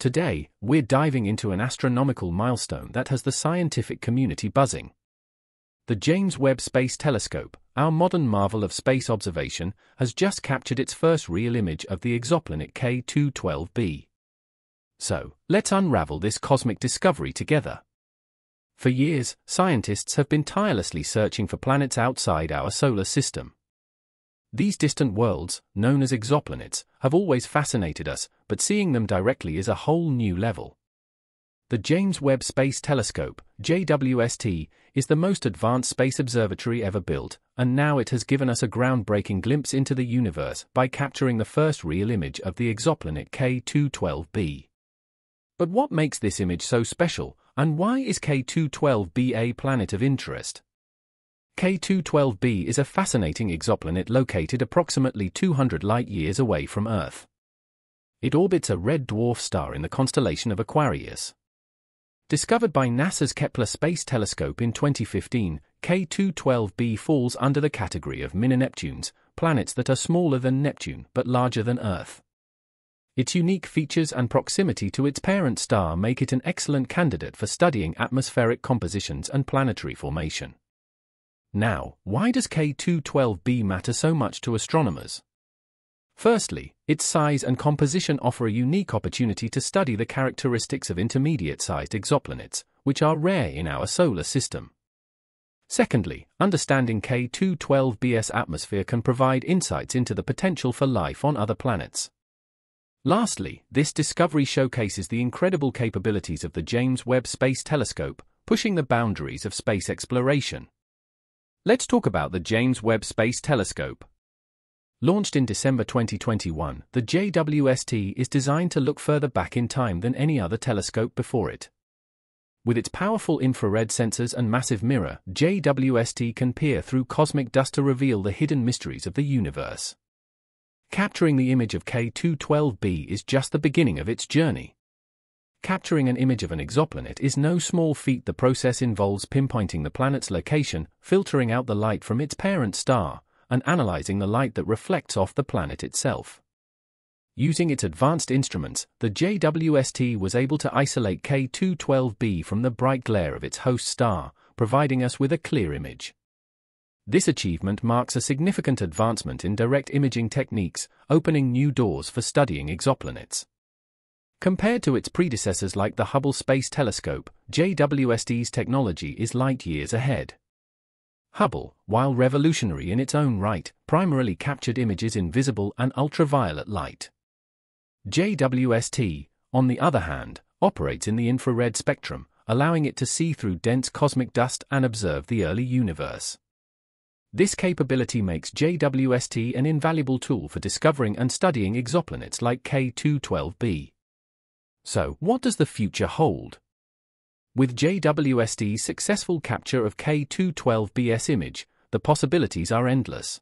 Today, we're diving into an astronomical milestone that has the scientific community buzzing. The James Webb Space Telescope, our modern marvel of space observation, has just captured its first real image of the exoplanet K212b. So, let's unravel this cosmic discovery together. For years, scientists have been tirelessly searching for planets outside our solar system. These distant worlds, known as exoplanets, have always fascinated us, but seeing them directly is a whole new level. The James Webb Space Telescope, JWST, is the most advanced space observatory ever built, and now it has given us a groundbreaking glimpse into the universe by capturing the first real image of the exoplanet K212b. But what makes this image so special, and why is K212b a planet of interest? K212b is a fascinating exoplanet located approximately 200 light-years away from Earth. It orbits a red dwarf star in the constellation of Aquarius. Discovered by NASA's Kepler Space Telescope in 2015, K212b falls under the category of mini-Neptunes, planets that are smaller than Neptune but larger than Earth. Its unique features and proximity to its parent star make it an excellent candidate for studying atmospheric compositions and planetary formation. Now, why does K212b matter so much to astronomers? Firstly, its size and composition offer a unique opportunity to study the characteristics of intermediate-sized exoplanets, which are rare in our solar system. Secondly, understanding K212b's atmosphere can provide insights into the potential for life on other planets. Lastly, this discovery showcases the incredible capabilities of the James Webb Space Telescope, pushing the boundaries of space exploration. Let's talk about the James Webb Space Telescope. Launched in December 2021, the JWST is designed to look further back in time than any other telescope before it. With its powerful infrared sensors and massive mirror, JWST can peer through cosmic dust to reveal the hidden mysteries of the universe. Capturing the image of K212b is just the beginning of its journey. Capturing an image of an exoplanet is no small feat. The process involves pinpointing the planet's location, filtering out the light from its parent star, and analyzing the light that reflects off the planet itself. Using its advanced instruments, the JWST was able to isolate K212b from the bright glare of its host star, providing us with a clear image. This achievement marks a significant advancement in direct imaging techniques, opening new doors for studying exoplanets. Compared to its predecessors like the Hubble Space Telescope, JWST's technology is light years ahead. Hubble, while revolutionary in its own right, primarily captured images in visible and ultraviolet light. JWST, on the other hand, operates in the infrared spectrum, allowing it to see through dense cosmic dust and observe the early universe. This capability makes JWST an invaluable tool for discovering and studying exoplanets like K212b. So, what does the future hold? With JWST's successful capture of K212b's image, the possibilities are endless.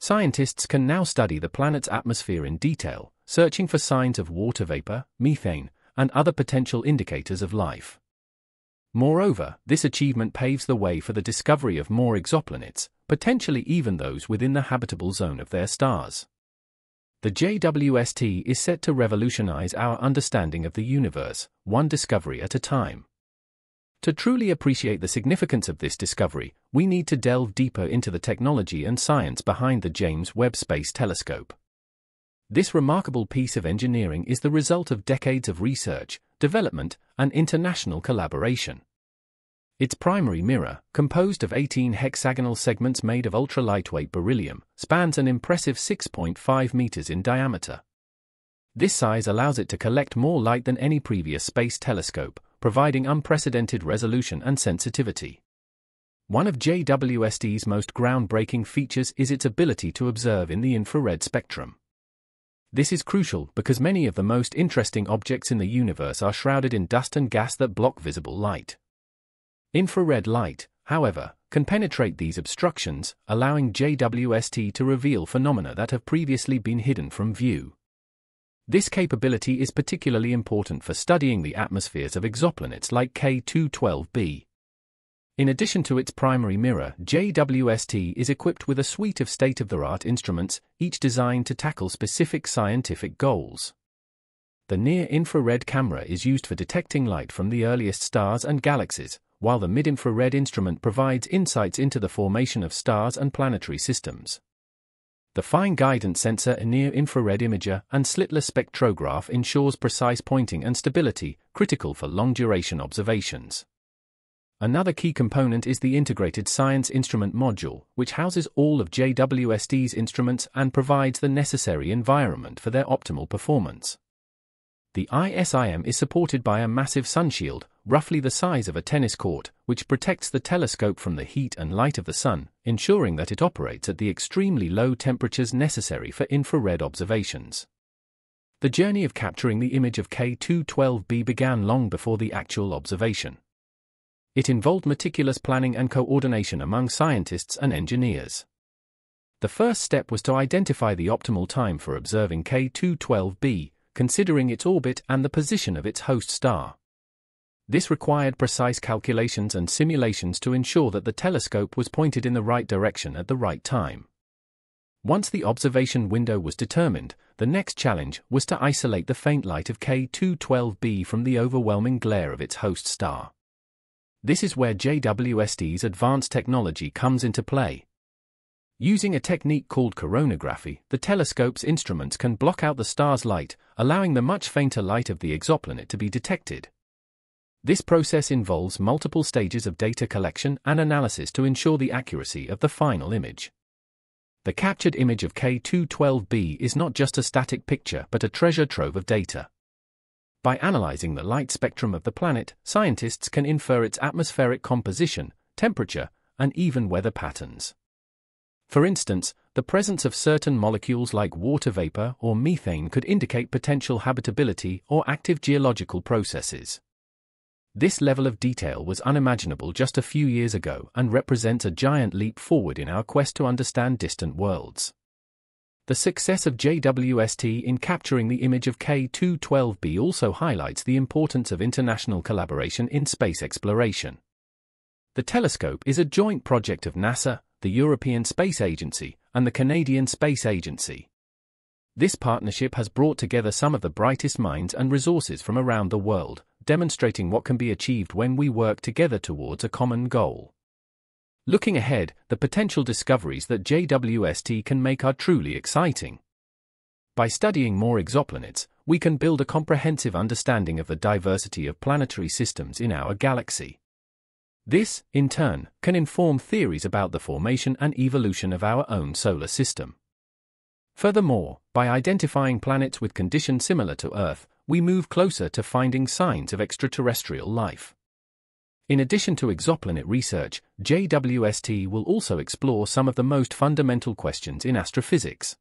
Scientists can now study the planet's atmosphere in detail, searching for signs of water vapor, methane, and other potential indicators of life. Moreover, this achievement paves the way for the discovery of more exoplanets, potentially even those within the habitable zone of their stars. The JWST is set to revolutionize our understanding of the universe, one discovery at a time. To truly appreciate the significance of this discovery, we need to delve deeper into the technology and science behind the James Webb Space Telescope. This remarkable piece of engineering is the result of decades of research, development, and international collaboration. Its primary mirror, composed of 18 hexagonal segments made of ultra-lightweight beryllium, spans an impressive 6.5 meters in diameter. This size allows it to collect more light than any previous space telescope, providing unprecedented resolution and sensitivity. One of JWST's most groundbreaking features is its ability to observe in the infrared spectrum. This is crucial because many of the most interesting objects in the universe are shrouded in dust and gas that block visible light. Infrared light, however, can penetrate these obstructions, allowing JWST to reveal phenomena that have previously been hidden from view. This capability is particularly important for studying the atmospheres of exoplanets like K212b. In addition to its primary mirror, JWST is equipped with a suite of state-of-the-art instruments, each designed to tackle specific scientific goals. The near-infrared camera is used for detecting light from the earliest stars and galaxies, while the mid-infrared instrument provides insights into the formation of stars and planetary systems. The fine guidance sensor near-infrared imager and slitless spectrograph ensures precise pointing and stability, critical for long-duration observations. Another key component is the Integrated Science Instrument Module, which houses all of JWST's instruments and provides the necessary environment for their optimal performance. The ISIM is supported by a massive sunshield, roughly the size of a tennis court, which protects the telescope from the heat and light of the sun, ensuring that it operates at the extremely low temperatures necessary for infrared observations. The journey of capturing the image of K212b began long before the actual observation. It involved meticulous planning and coordination among scientists and engineers. The first step was to identify the optimal time for observing K212b, considering its orbit and the position of its host star. This required precise calculations and simulations to ensure that the telescope was pointed in the right direction at the right time. Once the observation window was determined, the next challenge was to isolate the faint light of K212b from the overwhelming glare of its host star. This is where JWST's advanced technology comes into play. Using a technique called coronagraphy, the telescope's instruments can block out the star's light, allowing the much fainter light of the exoplanet to be detected. This process involves multiple stages of data collection and analysis to ensure the accuracy of the final image. The captured image of K212b is not just a static picture but a treasure trove of data. By analyzing the light spectrum of the planet, scientists can infer its atmospheric composition, temperature, and even weather patterns. For instance, the presence of certain molecules like water vapor or methane could indicate potential habitability or active geological processes. This level of detail was unimaginable just a few years ago and represents a giant leap forward in our quest to understand distant worlds. The success of JWST in capturing the image of K212b also highlights the importance of international collaboration in space exploration. The telescope is a joint project of NASA, the European Space Agency, and the Canadian Space Agency. This partnership has brought together some of the brightest minds and resources from around the world, demonstrating what can be achieved when we work together towards a common goal. Looking ahead, the potential discoveries that JWST can make are truly exciting. By studying more exoplanets, we can build a comprehensive understanding of the diversity of planetary systems in our galaxy. This, in turn, can inform theories about the formation and evolution of our own solar system. Furthermore, by identifying planets with conditions similar to Earth, we move closer to finding signs of extraterrestrial life. In addition to exoplanet research, JWST will also explore some of the most fundamental questions in astrophysics.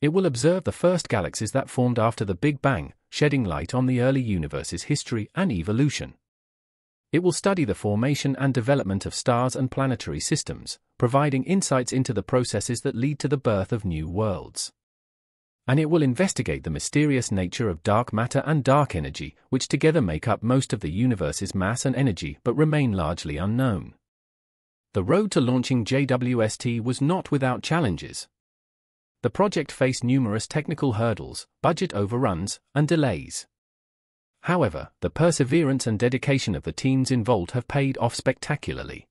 It will observe the first galaxies that formed after the Big Bang, shedding light on the early universe's history and evolution. It will study the formation and development of stars and planetary systems, providing insights into the processes that lead to the birth of new worlds. And it will investigate the mysterious nature of dark matter and dark energy, which together make up most of the universe's mass and energy but remain largely unknown. The road to launching JWST was not without challenges. The project faced numerous technical hurdles, budget overruns, and delays. However, the perseverance and dedication of the teams involved have paid off spectacularly.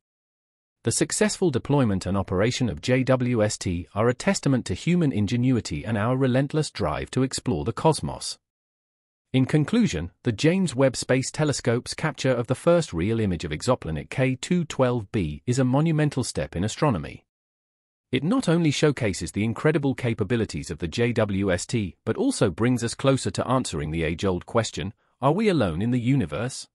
The successful deployment and operation of JWST are a testament to human ingenuity and our relentless drive to explore the cosmos. In conclusion, the James Webb Space Telescope's capture of the first real image of exoplanet K212b is a monumental step in astronomy. It not only showcases the incredible capabilities of the JWST but also brings us closer to answering the age-old question, are we alone in the universe?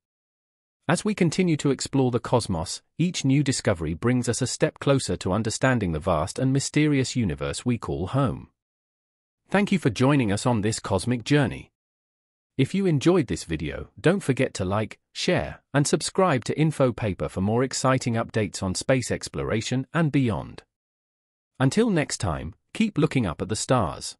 As we continue to explore the cosmos, each new discovery brings us a step closer to understanding the vast and mysterious universe we call home. Thank you for joining us on this cosmic journey. If you enjoyed this video, don't forget to like, share, and subscribe to InfoPaper for more exciting updates on space exploration and beyond. Until next time, keep looking up at the stars.